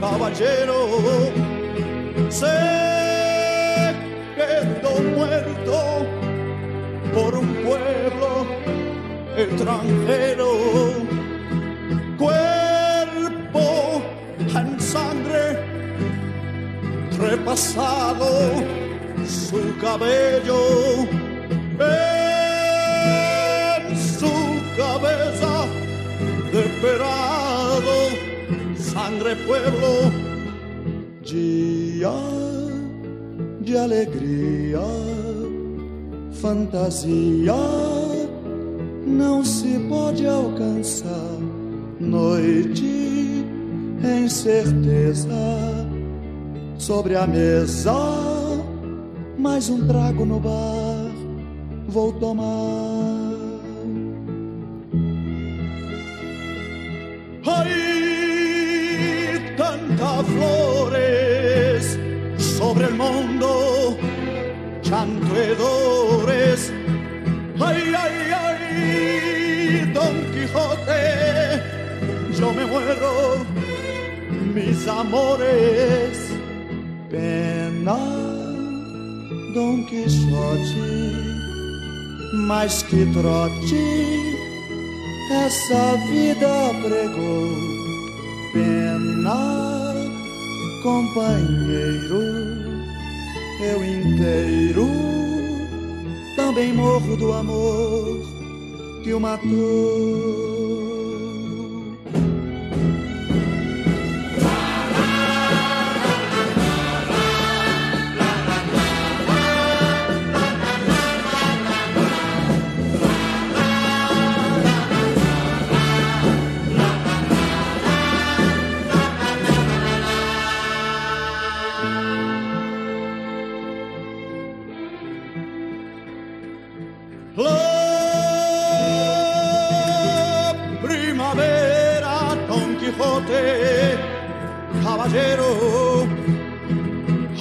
caballero se quedó muerto por un pueblo extranjero. Cuerpo en sangre, repasado su cabello. Fantasia não se pode alcançar. Noite em certeza sobre a mesa, mais um trago no bar vou tomar. Tanta flores sobre el mundo, chanto y dores Ay, ay, ay, Don Quijote, yo me muero, mis amores, pena, Don Quixote, mas que trote essa vida pregou, pena, companheiro, eu inteiro também morro do amor que o matou. Caballero.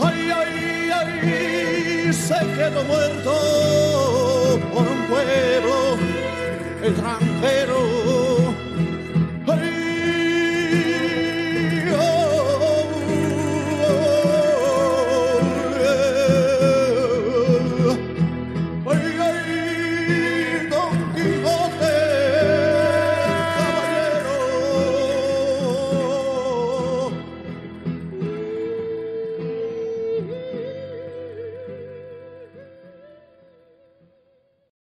Ay, ay, ay, se quedó muerto por un pueblo extranjero.